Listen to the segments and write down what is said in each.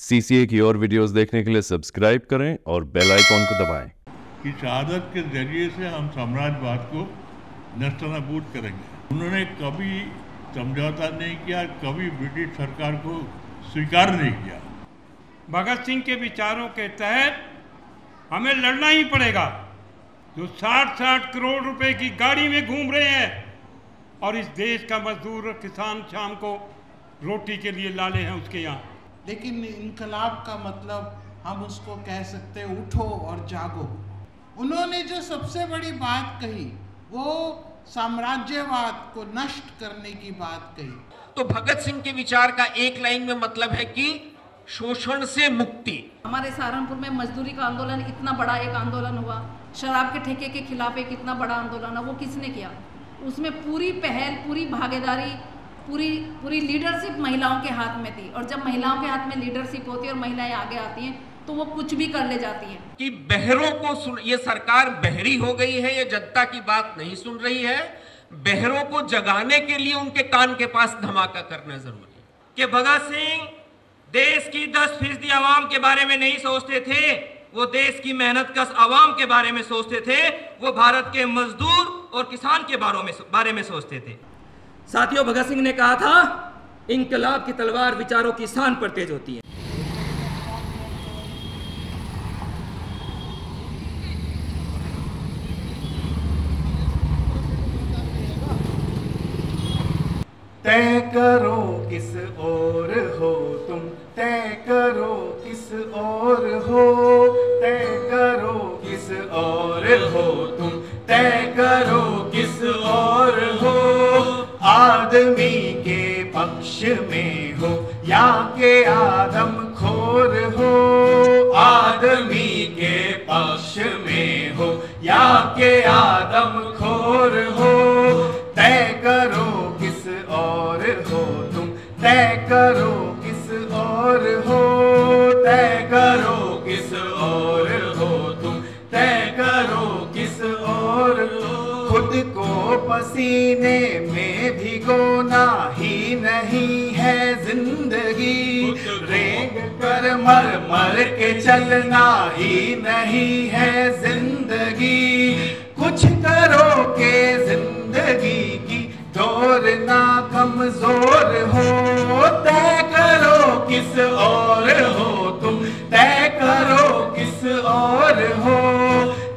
CCA की और videos देखने के लिए सब्सक्राइब करें और बेल आइकॉन को दबाएँ। कि शहादत के ज़रिए से हम साम्राज्यवाद को नस्तनाबूद करेंगे। उन्होंने कभी समझौता नहीं किया कभी ब्रिटिश सरकार को स्वीकार नहीं किया। भगत सिंह के विचारों के तहत हमें लड़ना ही पड़ेगा। जो साठ साठ करोड़ रुपए की गाड़ी में घूम रहे हैं और इस देश का मजदूर और किसान शाम को रोटी के लिए लाले हैं उसके यहाँ। लेकिन इनकलाब का मतलब हम उसको कह सकते हैं उठो और जागो। उन्होंने जो सबसे बड़ी बात कही वो साम्राज्यवाद को नष्ट करने की बात कही। तो भगत सिंह के विचार का एक लाइन में मतलब है कि शोषण से मुक्ति। हमारे सहारनपुर में मजदूरी का आंदोलन इतना बड़ा एक आंदोलन हुआ। शराब के ठेके के खिलाफ एक इतना बड़ा आंदोलन है वो किसने किया? उसमें पूरी पहल पूरी भागीदारी पूरी पूरी लीडरशिप महिलाओं के हाथ में थी। और जब महिलाओं के हाथ में लीडरशिप होती है और महिलाएँ आगे आती हैं तो वो कुछ भी कर ले जाती हैं। कि बहरों को सुन, ये सरकार बहरी हो गई है, ये जनता की बात नहीं सुन रही है। बहरों को जगाने के लिए उनके कान के पास धमाका करना ज़रूरी है। कि भगत सिंह देश की 10 फ़ीसदी आवाम के बारे में नहीं सोचते थे, वो देश की मेहनत कश आवाम के बारे में सोचते थे, वो भारत के मजदूर और किसान के बारों में बारे में सोचते थे। साथियों, भगत सिंह ने कहा था, इंकलाब की तलवार विचारों की शान पर तेज होती है। तय करो किस के आदम खोर हो तय करो किस और हो तुम। तय करो किस और हो तय करो किस और हो तुम। तय करो किस और हो। खुद को पसीने में भिगोना ही नहीं है ज़िंदगी। रेंग कर मर मर के चलना ही नहीं है ज़िंदगी। कुछ करो के ज़िंदगी की डोर ना कमज़ोर हो। तय करो किस और हो तुम, तय करो किस और हो।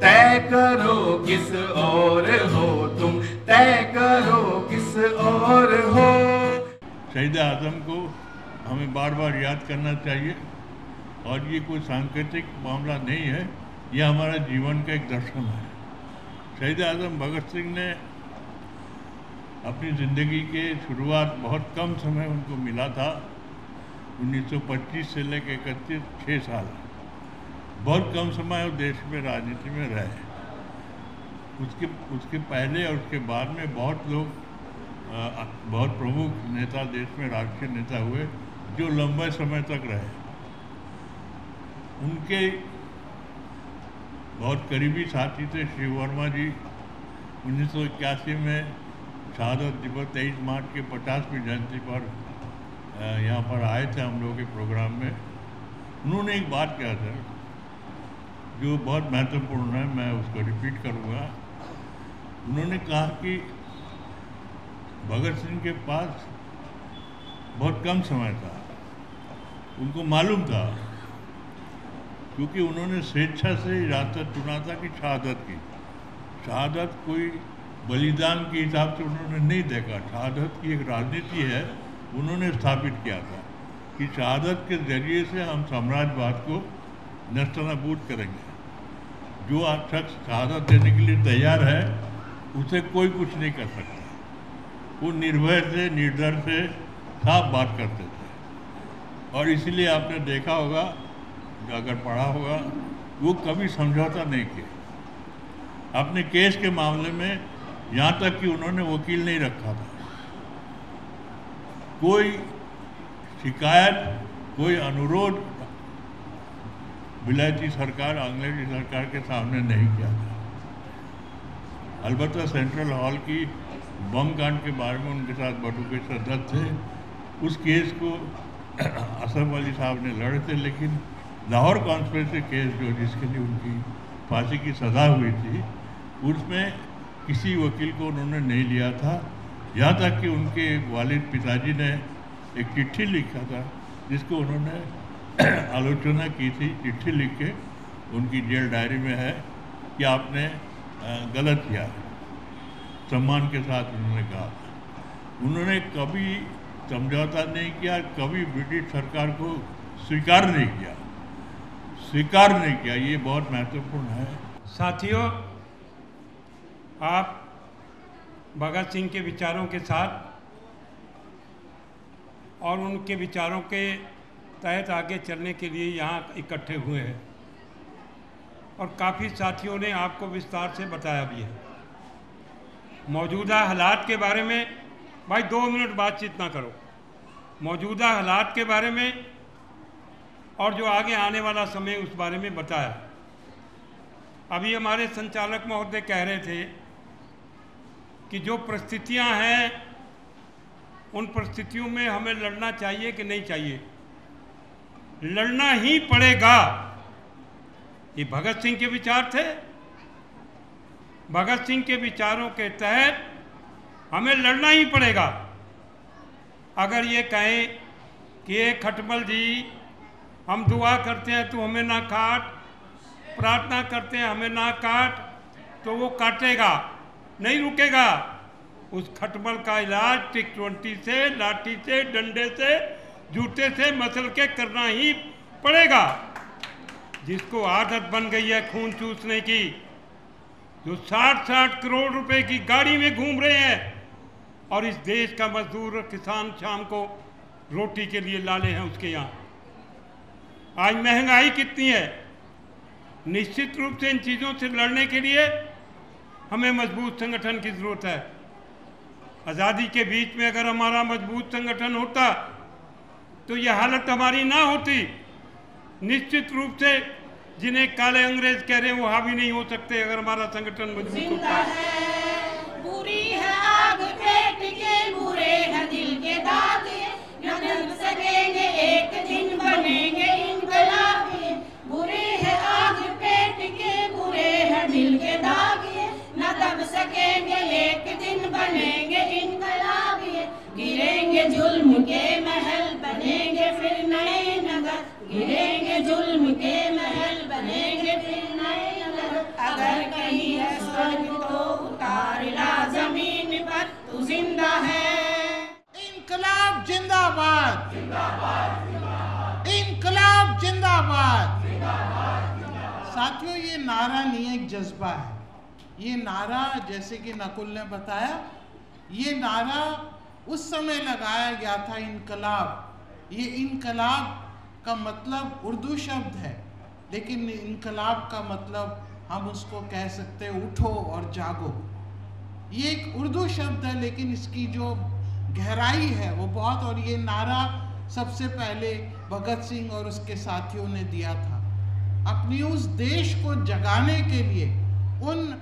तय करो किस और हो तुम, तय करो किस और हो। शहीद आज़म को हमें बार बार याद करना चाहिए। और ये कोई सांकेतिक मामला नहीं है यह हमारा जीवन का एक दर्शन है। शहीद आज़म भगत सिंह ने अपनी ज़िंदगी के शुरुआत बहुत कम समय उनको मिला था। 1925 से लेकर इकतीस छः साल। बहुत कम समय वो देश में राजनीति में रहे। उसके उसके पहले और उसके बाद में बहुत लोग बहुत प्रमुख नेता देश में राष्ट्रीय नेता हुए जो लंबे समय तक रहे। उनके बहुत करीबी साथी थे श्री वर्मा जी। उन्नीस सौ इक्यासी में शहादत दिवस तेईस मार्च के पचासवीं जयंती पर यहाँ पर आए थे हम लोग के प्रोग्राम में। उन्होंने एक बात कहा था, जो बहुत महत्वपूर्ण है, मैं उसको रिपीट करूँगा। उन्होंने कहा कि भगत सिंह के पास बहुत कम समय था। उनको मालूम था क्योंकि उन्होंने स्वेच्छा से रास्ता चुना था कि शहादत की। शहादत कोई बलिदान के हिसाब से उन्होंने नहीं देखा। शहादत की एक राजनीति है, उन्होंने स्थापित किया था कि शहादत के ज़रिए से हम साम्राज्यवाद को नस्तनाबूद करेंगे। जो शख्स शहादत देने के लिए तैयार है, उसे कोई कुछ नहीं कर सकता। वो निर्भय से निर्डर से साफ़ बात करते थे। और इसलिए आपने देखा होगा अगर पढ़ा होगा, वो कभी समझौता नहीं किया। अपने केस के मामले में यहाँ तक कि उन्होंने वकील नहीं रखा था। कोई शिकायत, कोई अनुरोध विलायती सरकार, अंग्रेज़ी सरकार के सामने नहीं किया था। अलबत्ता सेंट्रल हॉल की बम कांड के बारे में उनके साथ बटू के सदस्य थे। उस केस को असफ अली साहब ने लड़े थे, लेकिन लाहौर कॉन्स्परेसी केस जो जिसके लिए उनकी फांसी की सज़ा हुई थी, उसमें किसी वकील को उन्होंने नहीं लिया था। यहाँ तक कि उनके वालिद पिताजी ने एक चिट्ठी लिखा था, जिसको उन्होंने आलोचना की थी। चिट्ठी लिख के उनकी जेल डायरी में है कि आपने गलत किया। सम्मान के साथ उन्होंने कहा उन्होंने कभी समझौता नहीं किया, कभी ब्रिटिश सरकार को स्वीकार नहीं किया। स्वीकार नहीं किया, ये बहुत महत्वपूर्ण है। साथियों, आप भगत सिंह के विचारों के साथ और उनके विचारों के तहत आगे चलने के लिए यहाँ इकट्ठे हुए हैं। और काफ़ी साथियों ने आपको विस्तार से बताया भी है। मौजूदा हालात के बारे में, भाई दो मिनट बातचीत ना करो। मौजूदा हालात के बारे में और जो आगे आने वाला समय उस बारे में बताया। अभी हमारे संचालक महोदय कह रहे थे कि जो परिस्थितियाँ हैं, उन परिस्थितियों में हमें लड़ना चाहिए कि नहीं चाहिए? लड़ना ही पड़ेगा। ये भगत सिंह के विचार थे। भगत सिंह के विचारों के तहत हमें लड़ना ही पड़ेगा। अगर ये कहें कि खटमल जी हम दुआ करते हैं तो हमें ना काट। प्रार्थना करते हैं, हमें ना काट तो वो काटेगा, नहीं रुकेगा। उस खटमल का इलाज टिक ट्वेंटी से, लाठी से, डंडे से, जूते से, मसल के करना ही पड़ेगा। जिसको आदत बन गई है खून चूसने की, जो साठ साठ करोड़ रुपए की गाड़ी में घूम रहे हैं, और इस देश का मजदूर किसान शाम को रोटी के लिए लाले हैं उसके यहाँ। आज महँगाई कितनी है? निश्चित रूप से इन चीज़ों से लड़ने के लिए हमें मज़बूत संगठन की ज़रूरत है। आज़ादी के बीच में अगर हमारा मज़बूत संगठन होता तो ये हालत हमारी ना होती। निश्चित रूप से जिन्हें काले अंग्रेज़ कह रहे हैं, वो हावी नहीं हो सकते अगर हमारा संगठन मज़बूत होता। है दिल के न सकेंगे, एक दिन बनेंगे। बनेंगे इनकलाबी गिरेंगे जुल्म के महल, बनेंगे फिर नए नगर। गिरेंगे जुल्म के महल, बनेंगे फिर नए नगर। अगर कहीं है स्वर्ग तो उतार ला ज़मीन पर, तू ज़िंदा है। इनकलाब जिंदाबाद। इनकलाब जिंदाबाद। साथियों, ये नारा नहीं एक जज्बा है। ये नारा जैसे कि नकुल ने बताया, ये नारा उस समय लगाया गया था इनकलाब। ये इनकलाब का मतलब उर्दू शब्द है, लेकिन इनकलाब का मतलब हम उसको कह सकते हैं, उठो और जागो। ये एक उर्दू शब्द है, लेकिन इसकी जो गहराई है वो बहुत, और ये नारा सबसे पहले भगत सिंह और उसके साथियों ने दिया था। अपनी उस देश को जगाने के लिए उन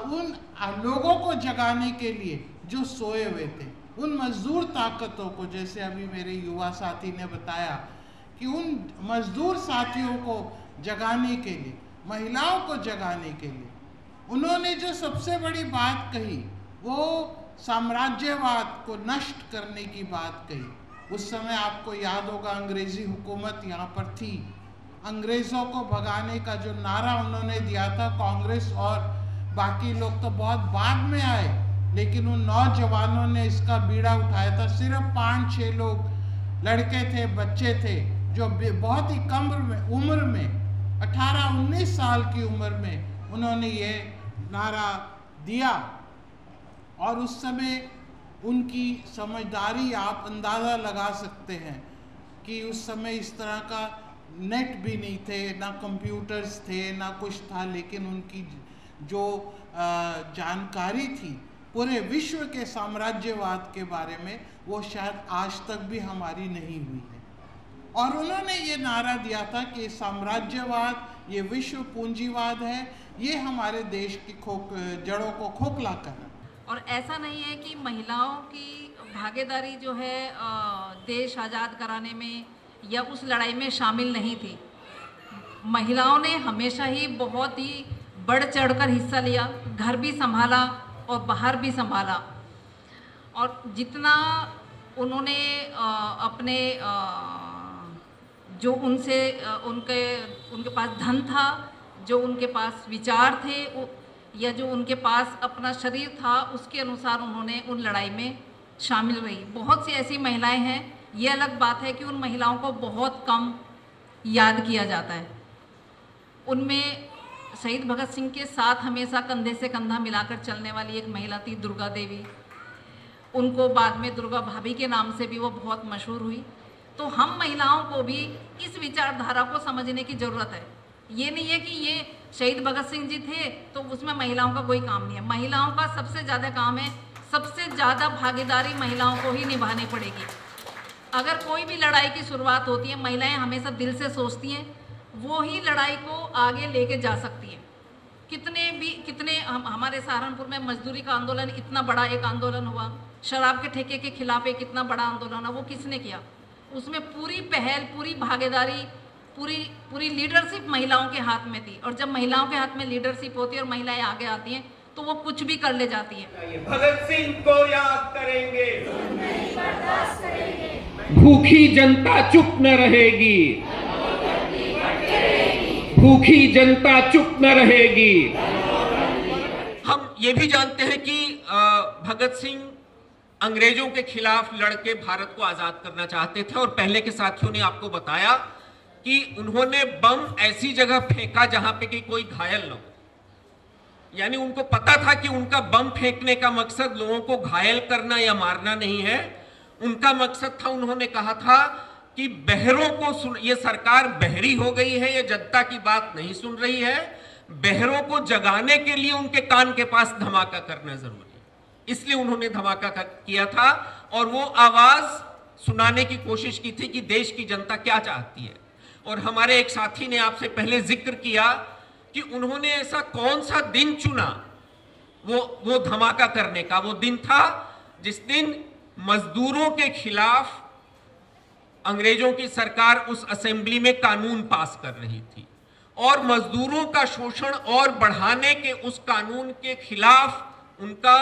उन लोगों को जगाने के लिए जो सोए हुए थे, उन मजदूर ताकतों को, जैसे अभी मेरे युवा साथी ने बताया, कि उन मजदूर साथियों को जगाने के लिए, महिलाओं को जगाने के लिए, उन्होंने जो सबसे बड़ी बात कही, वो साम्राज्यवाद को नष्ट करने की बात कही। उस समय आपको याद होगा, अंग्रेज़ी हुकूमत यहाँ पर थी। अंग्रेज़ों को भगाने का जो नारा उन्होंने दिया था, कांग्रेस और बाकी लोग तो बहुत बाद में आए, लेकिन उन नौजवानों ने इसका बीड़ा उठाया था। सिर्फ़ पाँच छः लोग लड़के थे, बच्चे थे, जो बहुत ही कम उम्र में 18-19 साल की उम्र में उन्होंने ये नारा दिया। और उस समय उनकी समझदारी आप अंदाज़ा लगा सकते हैं कि उस समय इस तरह का नेट भी नहीं थे, ना कंप्यूटर्स थे, ना कुछ था, लेकिन उनकी जो जानकारी थी पूरे विश्व के साम्राज्यवाद के बारे में, वो शायद आज तक भी हमारी नहीं हुई है। और उन्होंने ये नारा दिया था कि साम्राज्यवाद, ये विश्व पूंजीवाद है, ये हमारे देश की खोक जड़ों को खोखला कर और ऐसा नहीं है कि महिलाओं की भागीदारी जो है देश आज़ाद कराने में या उस लड़ाई में शामिल नहीं थी। महिलाओं ने हमेशा ही बहुत ही बढ़ चढ़कर हिस्सा लिया, घर भी संभाला और बाहर भी संभाला। और जितना उन्होंने अपने जो उनसे उनके उनके पास धन था, जो उनके पास विचार थे या जो उनके पास अपना शरीर था, उसके अनुसार उन्होंने उन लड़ाई में शामिल रही। बहुत सी ऐसी महिलाएँ हैं, ये अलग बात है कि उन महिलाओं को बहुत कम याद किया जाता है। उनमें शहीद भगत सिंह के साथ हमेशा कंधे से कंधा मिलाकर चलने वाली एक महिला थी, दुर्गा देवी। उनको बाद में दुर्गा भाभी के नाम से भी वो बहुत मशहूर हुई। तो हम महिलाओं को भी इस विचारधारा को समझने की ज़रूरत है। ये नहीं है कि ये शहीद भगत सिंह जी थे तो उसमें महिलाओं का कोई काम नहीं है। महिलाओं का सबसे ज़्यादा काम है, सबसे ज़्यादा भागीदारी महिलाओं को ही निभानी पड़ेगी। अगर कोई भी लड़ाई की शुरुआत होती है, महिलाएँ हमेशा दिल से सोचती हैं वो ही लड़ाई को आगे लेके जा सकती है। कितने भी कितने हम हमारे सहारनपुर में मजदूरी का आंदोलन इतना बड़ा एक आंदोलन हुआ। शराब के ठेके के खिलाफ एक इतना बड़ा आंदोलन है वो किसने किया? उसमें पूरी पहल पूरी भागीदारी पूरी पूरी लीडरशिप महिलाओं के हाथ में थी। और जब महिलाओं के हाथ में लीडरशिप होती है और महिलाएँ आगे आती हैं तो वो कुछ भी कर ले जाती है। भगत सिंह को याद करेंगे। भूखी जनता चुप न रहेगी। भूखी जनता चुप न रहेगी। हम ये भी जानते हैं कि भगत सिंह अंग्रेज़ों के खिलाफ लड़के भारत को आज़ाद करना चाहते थे और पहले के साथियों ने आपको बताया कि उन्होंने बम ऐसी जगह फेंका जहाँ पे कि कोई घायल न हो। यानी उनको पता था कि उनका बम फेंकने का मकसद लोगों को घायल करना या मारना नहीं है। उनका मकसद था, उन्होंने कहा था कि बहरों को सुन, ये सरकार बहरी हो गई है, ये जनता की बात नहीं सुन रही है। बहरों को जगाने के लिए उनके कान के पास धमाका करना ज़रूरी है। इसलिए उन्होंने धमाका किया था और वो आवाज़ सुनाने की कोशिश की थी कि देश की जनता क्या चाहती है। और हमारे एक साथी ने आपसे पहले ज़िक्र किया कि उन्होंने ऐसा कौन सा दिन चुना, वो वो धमाका करने का वो दिन था, जिस दिन मजदूरों के खिलाफ अंग्रेज़ों की सरकार उस असेंबली में कानून पास कर रही थी और मजदूरों का शोषण और बढ़ाने के उस कानून के खिलाफ उनका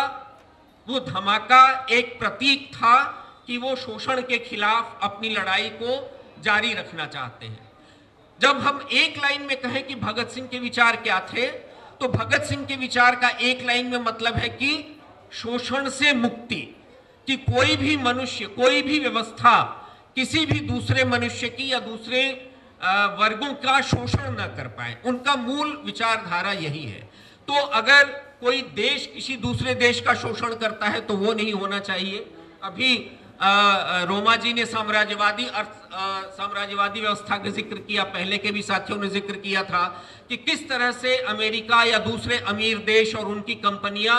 वो धमाका एक प्रतीक था कि वो शोषण के खिलाफ अपनी लड़ाई को जारी रखना चाहते हैं। जब हम एक लाइन में कहें कि भगत सिंह के विचार क्या थे तो भगत सिंह के विचार का एक लाइन में मतलब है कि शोषण से मुक्ति, कि कोई भी मनुष्य, कोई भी व्यवस्था किसी भी दूसरे मनुष्य की या दूसरे वर्गों का शोषण न कर पाए। उनका मूल विचारधारा यही है। तो अगर कोई देश किसी दूसरे देश का शोषण करता है तो वो नहीं होना चाहिए। अभी रोमा जी ने साम्राज्यवादी अर्थ साम्राज्यवादी व्यवस्था का ज़िक्र किया। पहले के भी साथियों ने ज़िक्र किया था कि किस तरह से अमेरिका या दूसरे अमीर देश और उनकी कंपनियाँ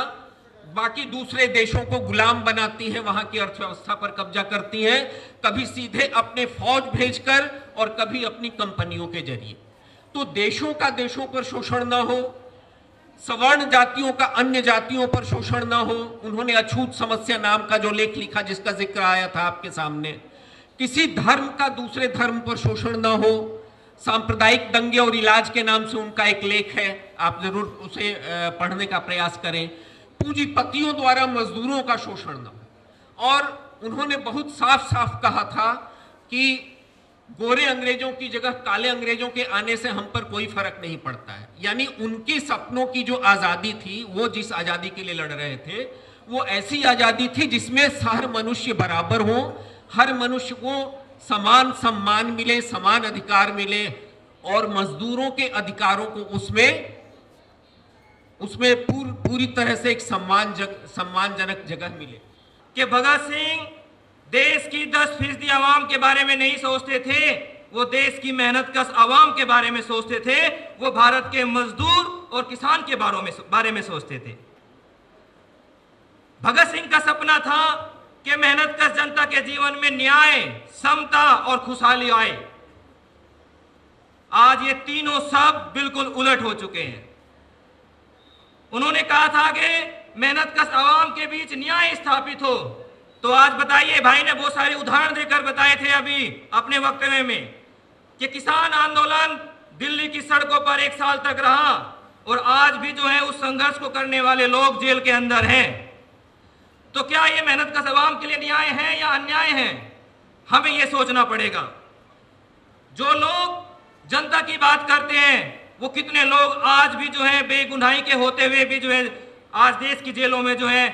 बाकी दूसरे देशों को गुलाम बनाती है, वहाँ की अर्थव्यवस्था पर कब्जा करती है, कभी सीधे अपने फौज भेजकर और कभी अपनी कंपनियों के ज़रिए। तो देशों का देशों पर शोषण ना हो, सवर्ण जातियों का अन्य जातियों पर शोषण ना हो, उन्होंने अछूत समस्या नाम का जो लेख लिखा जिसका ज़िक्र आया था आपके सामने, किसी धर्म का दूसरे धर्म पर शोषण ना हो, सांप्रदायिक दंगे और इलाज के नाम से उनका एक लेख है, आप ज़रूर उसे पढ़ने का प्रयास करें। पूंजीपतियों द्वारा मजदूरों का शोषण न हो। और उन्होंने बहुत साफ़ साफ़ कहा था कि गोरे अंग्रेज़ों की जगह काले अंग्रेज़ों के आने से हम पर कोई फ़र्क नहीं पड़ता है। यानी उनके सपनों की जो आज़ादी थी, वो जिस आज़ादी के लिए लड़ रहे थे, वो ऐसी आज़ादी थी जिसमें हर मनुष्य बराबर हो, हर मनुष्य को समान सम्मान मिले, समान अधिकार मिले और मजदूरों के अधिकारों को उसमें उसमें पूर, पूरी तरह से एक सम्मान जग, सम्मानजनक जगह मिले। कि भगत सिंह देश की 10 फ़ीसदी आवाम के बारे में नहीं सोचते थे वो देश की मेहनत कस आवाम के बारे में सोचते थे वो भारत के मजदूर और किसान के बारे में बारे में सोचते थे। भगत सिंह का सपना था कि मेहनत कस जनता के जीवन में न्याय समता और खुशहाली आए। आज ये तीनों सब बिल्कुल उलट हो चुके हैं। उन्होंने कहा था कि मेहनत कस आवाम के बीच न्याय स्थापित हो। तो आज बताइए, भाई ने बहुत सारे उदाहरण देकर बताए थे अभी, अपने वक्तव्य में कि किसान आंदोलन दिल्ली की सड़कों पर एक साल तक रहा और आज भी जो है उस संघर्ष को करने वाले लोग जेल के अंदर हैं। तो क्या ये मेहनत का सवाम के लिए न्याय है या अन्याय है? हमें ये सोचना पड़ेगा। जो लोग जनता की बात करते हैं वो कितने लोग आज भी जो है बेगुनाही के होते हुए भी जो है आज देश की जेलों में जो है,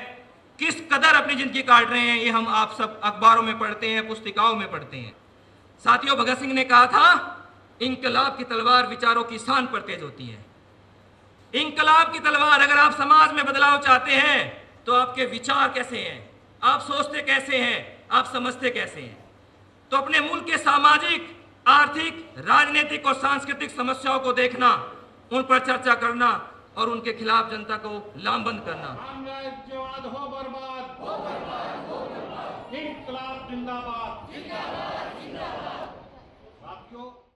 किस कदर अपनी ज़िंदगी काट रहे हैं, ये हम आप सब अखबारों में पढ़ते हैं, पुस्तिकाओं में पढ़ते हैं। साथियों, भगत सिंह ने कहा था इंकलाब की तलवार विचारों की शान पर तेज होती है। इंकलाब की तलवार अगर आप समाज में बदलाव चाहते हैं तो आपके विचार कैसे हैं? आप सोचते कैसे हैं? आप समझते कैसे हैं? तो अपने मुल्क के सामाजिक आर्थिक, राजनीतिक और सांस्कृतिक समस्याओं को देखना, उन पर चर्चा करना और उनके खिलाफ जनता को लामबंद करना। हो